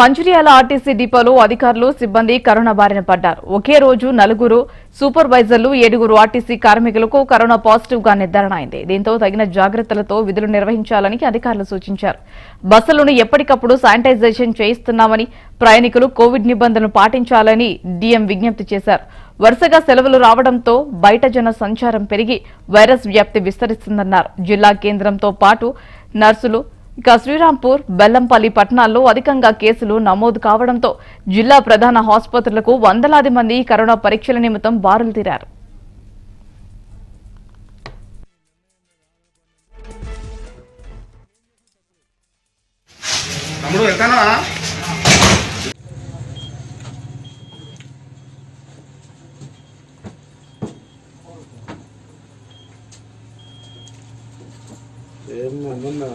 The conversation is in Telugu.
మంచిర్యాల ఆర్టీసీ డిపోలో అధికారులు సిబ్బంది కరోనా బారిన పడ్డారు. ఒకే రోజు నలుగురు సూపర్వైజర్లు ఏడుగురు ఆర్టీసీ కార్మికులకు కరోనా పాజిటివ్గా నిర్ధారణ అయింది దీంతో తగిన జాగ్రత్తలతో విధులు నిర్వహించాలని అధికారులు సూచించారు. బస్సులను ఎప్పటికప్పుడు శానిటైజేషన్ చేయిస్తున్నామని ప్రయాణికులు కోవిడ్ నిబంధనలు పాటించాలని డీఎం విజ్ఞప్తి చేశారు. వరుసగా సెలవులు రావడంతో బయట జన సంచారం పెరిగి వైరస్ వ్యాప్తి విస్తరిస్తుందన్నారు. జిల్లా కేంద్రంతో పాటు నర్సులు ఇక శ్రీరాంపూర్ బెల్లంపల్లి పట్టణాల్లో అధికంగా కేసులు నమోదు కావడంతో జిల్లా ప్రధాన ఆసుపత్రులకు వందలాది మంది కరోనా పరీక్షల నిమిత్తం బారులు తీరారు. తమ్ముడు వెళ్తానా ఏం అన్నా